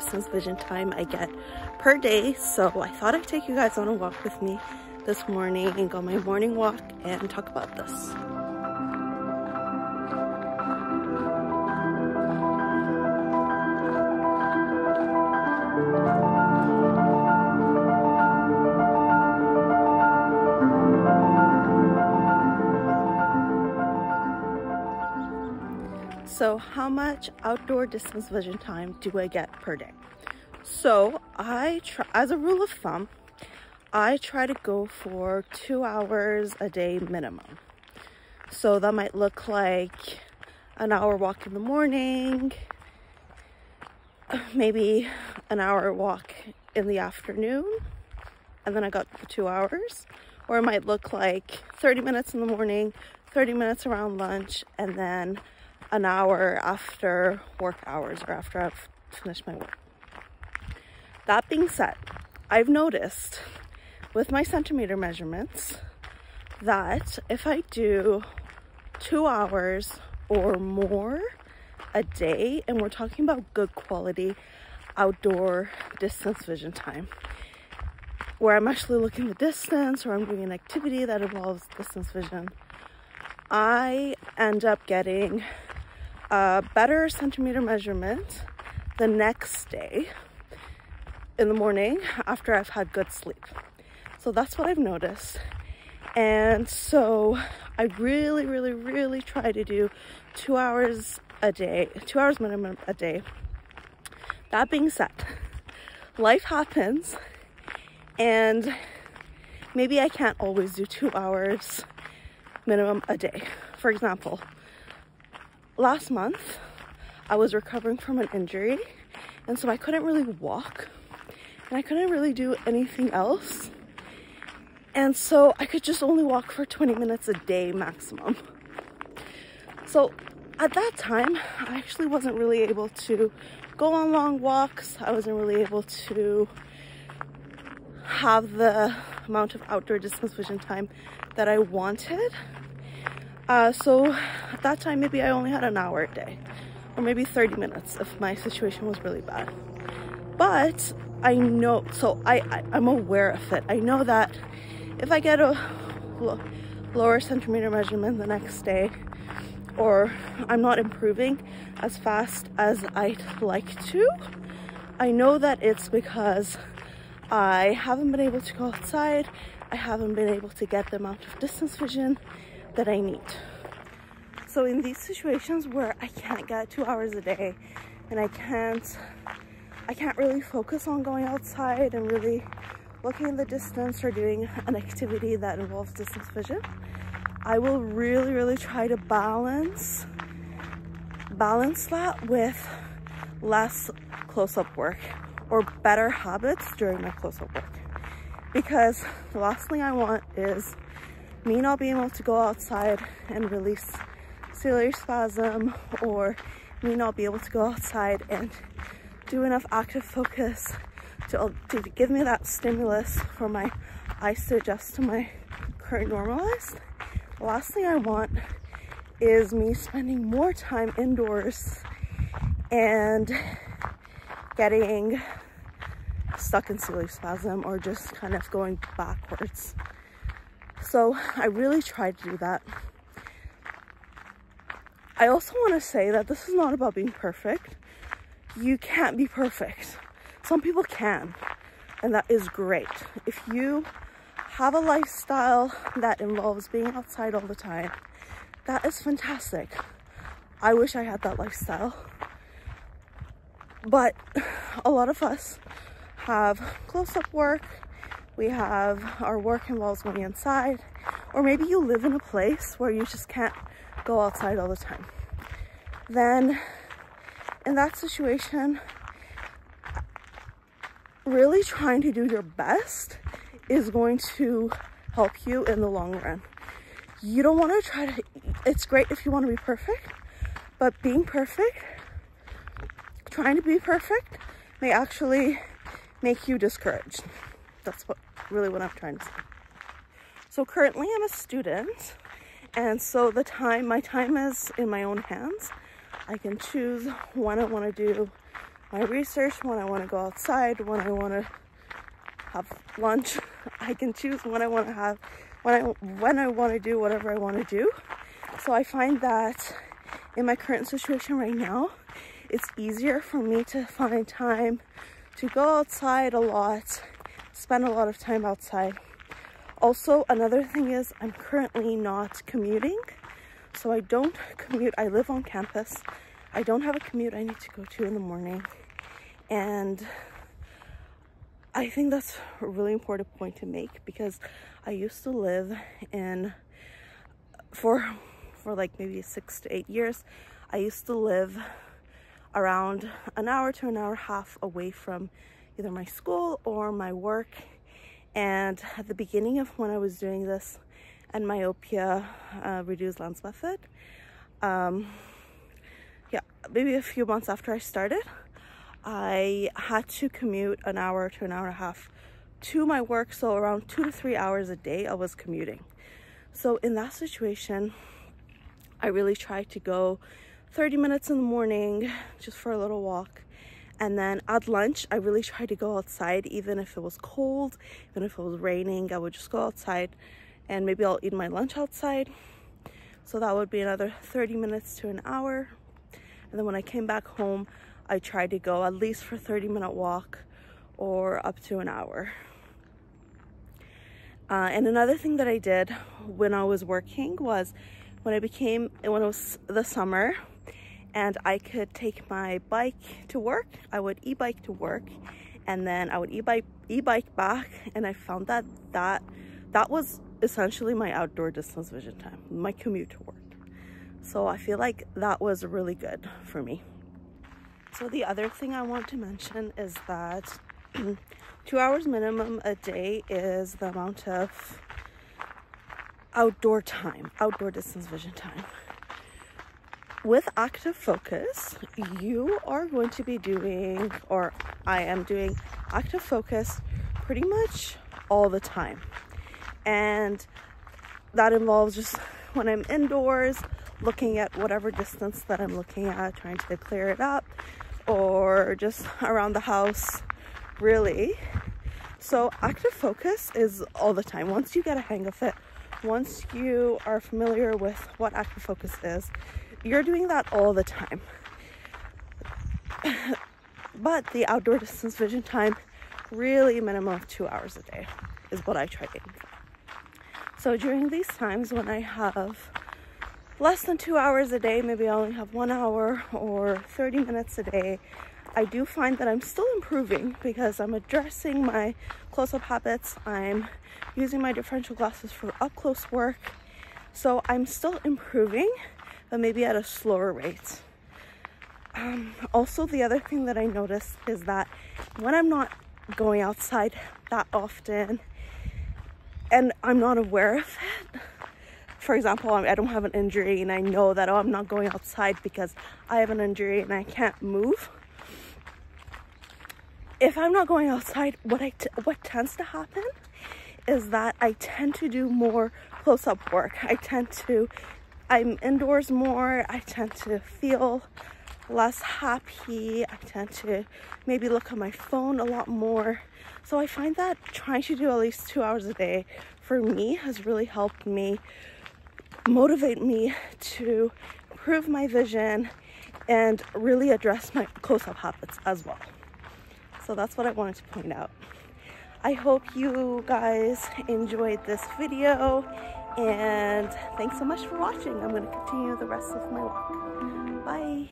distance vision time I get per day. So I thought I'd take you guys on a walk with me this morning and go my morning walk and talk about this. So how much outdoor distance vision time do I get per day? So I try, as a rule of thumb, I try to go for two hours a day minimum. So that might look like an hour walk in the morning, maybe an hour walk in the afternoon, and then I got two hours. Or it might look like 30 minutes in the morning, 30 minutes around lunch, and then an hour after work hours or after I've finished my work. That being said, I've noticed with my centimeter measurements that if I do two hours or more a day, and we're talking about good quality outdoor distance vision time, where I'm actually looking the distance or I'm doing an activity that involves distance vision, I end up getting a better centimeter measurement the next day in the morning after I've had good sleep. So that's what I've noticed. And so I really, really, really try to do two hours a day, two hours minimum a day. That being said, life happens and maybe I can't always do two hours minimum a day. For example, last month I was recovering from an injury and so I couldn't really walk and I couldn't really do anything else. And so I could just only walk for 20 minutes a day maximum. So at that time, I actually wasn't really able to go on long walks. I wasn't really able to have the amount of outdoor distance vision time that I wanted. Uh, so at that time, maybe I only had an hour a day or maybe 30 minutes if my situation was really bad. But I know, so I, I am aware of it. I know that if I get a lower centimeter measurement the next day, or I'm not improving as fast as I'd like to, I know that it's because I haven't been able to go outside, I haven't been able to get the amount of distance vision that I need. So in these situations where I can't get two hours a day and I can't I can't really focus on going outside and really looking in the distance or doing an activity that involves distance vision, I will really, really try to balance balance that with less close-up work or better habits during my close-up work. Because the last thing I want is me not being able to go outside and release ciliary spasm or me not be able to go outside and do enough active focus to, to give me that stimulus for my eyes to adjust to my current normalized. The last thing I want is me spending more time indoors and getting stuck in ciliary spasm or just kind of going backwards. So I really try to do that. I also want to say that this is not about being perfect. You can't be perfect. Some people can, and that is great. If you have a lifestyle that involves being outside all the time, that is fantastic. I wish I had that lifestyle. But a lot of us have close-up work, we have our work involves going inside, or maybe you live in a place where you just can't go outside all the time. Then in that situation, really trying to do your best is going to help you in the long run. You don't want to try to, it's great if you want to be perfect, but being perfect, trying to be perfect may actually make you discouraged. That's what really what I'm trying to say. So currently I'm a student and so the time, my time is in my own hands. I can choose when I want to do my research, when I want to go outside, when I want to have lunch. I can choose when I want to have when I when I want to do whatever I want to do. So I find that in my current situation right now, it's easier for me to find time to go outside a lot, spend a lot of time outside. Also, another thing is I'm currently not commuting. So I don't commute. I live on campus. I don't have a commute I need to go to in the morning. And I think that's a really important point to make because I used to live in for for like maybe six to eight years. I used to live around an hour to an hour and a half away from either my school or my work. And at the beginning of when I was doing this Endmyopia uh, reduced lens method, um, yeah, maybe a few months after I started, I had to commute an hour to an hour and a half to my work. So around two to three hours a day I was commuting. So in that situation, I really tried to go 30 minutes in the morning just for a little walk. And then at lunch, I really tried to go outside, even if it was cold, even if it was raining, I would just go outside and maybe I'll eat my lunch outside. So that would be another 30 minutes to an hour. And then when I came back home, I tried to go at least for 30 minute walk or up to an hour. Uh, and another thing that I did when I was working was when I became, when it was the summer and I could take my bike to work, I would e-bike to work and then I would e-bike e-bike back and I found that that that was essentially my outdoor distance vision time, my commute to work. So I feel like that was really good for me. So the other thing I want to mention is that two hours minimum a day is the amount of outdoor time, outdoor distance vision time. With active focus, you are going to be doing, or I am doing active focus pretty much all the time. And that involves just when I'm indoors, looking at whatever distance that I'm looking at, trying to clear it up, or just around the house, really. So active focus is all the time. Once you get a hang of it, once you are familiar with what active focus is, you're doing that all the time. but the outdoor distance vision time, really minimum of two hours a day is what I try to aim for. So during these times when I have less than two hours a day, maybe I only have one hour or 30 minutes a day, I do find that I'm still improving because I'm addressing my close-up habits. I'm using my differential glasses for up-close work. So I'm still improving, but maybe at a slower rate. Um, also, the other thing that I notice is that when I'm not going outside that often and I'm not aware of it, for example, I don't have an injury and I know that, oh, I'm not going outside because I have an injury and I can't move. If I'm not going outside, what I what tends to happen is that I tend to do more close-up work. I tend to, I'm indoors more. I tend to feel less happy. I tend to maybe look at my phone a lot more. So I find that trying to do at least two hours a day for me has really helped me motivate me to improve my vision and really address my close-up habits as well. So that's what I wanted to point out. I hope you guys enjoyed this video and thanks so much for watching. I'm going to continue the rest of my walk. Bye.